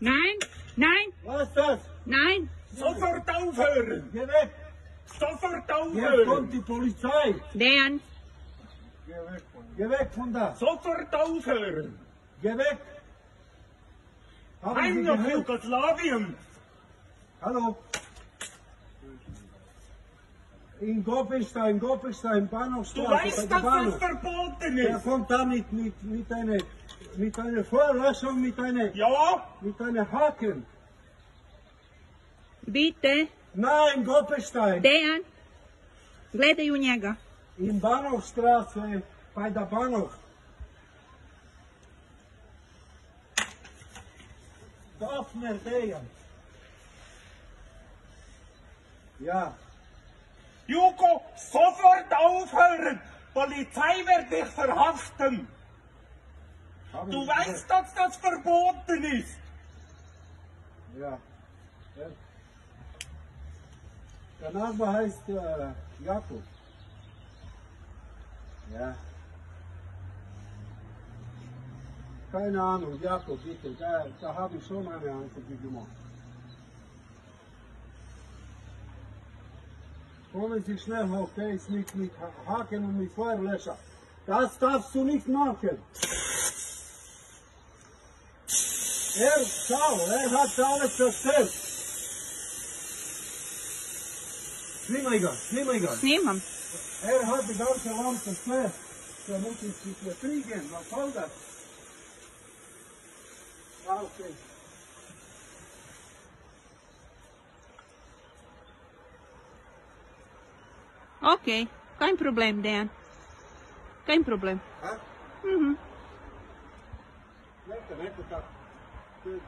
Nein, nein, Was ist das? nein. Sofort aufhören! Geh weg! Sofort Jetzt kommt aufhören! die Polizei! Dejan, Geh weg von da! Sofort aufhören! Geh weg! Haben Sie Heim nach? Jugoslawien! Hallo? In Goppelstein, Goppelstein, Du Bahnhofstraße, weißt, bei der dass das verboten Der ist! kommt da mit, mit, mit einer, mit einer Vorlassung, mit einer, Ja? mit einer Haken. bitte. Nein, Goppelstein. Dejan, gledaj u njega. In Bahnhofstraße, bei der Bahnhof. Daphne Dejan. Ja, Jugo, sofort aufhören! Polizei wird dich verhaften! Du weißt, dass das verboten ist! Ja. Der, der Name heißt äh, Jakob. Ja. Keine Ahnung, Jakob, bitte. Da, da habe ich schon eine Antwort gemacht. Kommen Sie schnell hoch, der ist mit, mit Haken und mit Feuerlöscher. Das darfst du nicht machen. Er, schau, er hat alles zerstört. Snimaj ga, snimaj ga. Snimam. Er hat. Der muss ins Psychiatrie gehen, was soll das? Ah, okay. Ok, kein Problem, Dejan. Kein Problem. Ha? Mhm. Neka, neka tako. 嗯